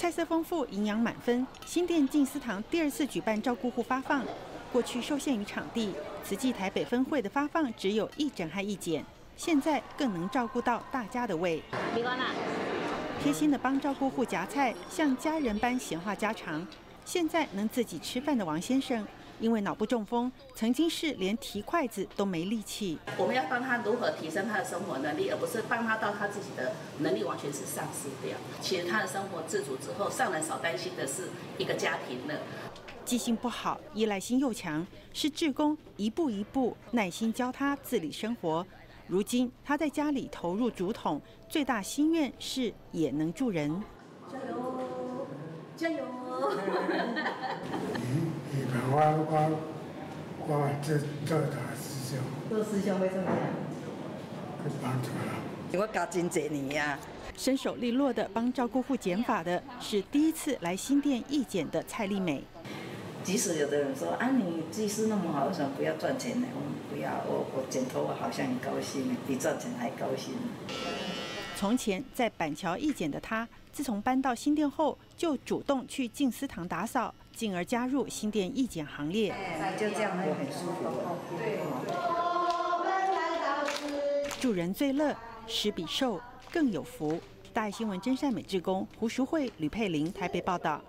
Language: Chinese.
菜色丰富，营养满分。新店静思堂第二次举办照顾户发放，过去受限于场地，慈济台北分会的发放只有一整和一减，现在更能照顾到大家的胃。贴心的帮照顾户夹菜，像家人般闲话家常。现在能自己吃饭的王先生，因为脑部中风，曾经是连提筷子都没力气。我们要帮他如何提升他的生活能力，而不是帮他到他自己的能力完全是丧失掉。其实他的生活自主之后，上来少担心的是一个家庭了。记性不好，依赖心又强，是志工一步一步耐心教他自理生活。如今他在家里投入竹筒，最大心愿是也能助人。加油，加油！我我我做做大师兄，做师兄会怎么样？去帮助人。我教真济年呀。身手利落的帮照顾户剪发的是第一次来新店义剪的蔡丽美。即使有的人说啊，你技术那么好，为什么不要赚钱呢？我们不要，我我剪头发好像很高兴，比赚钱还高兴。从前在板桥义检的他，自从搬到新店后，就主动去静思堂打扫，进而加入新店义检行列。就这样很舒服对。助人最乐，施比受更有福。大爱新闻真善美志工胡淑慧、吕佩玲台北报道。